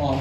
on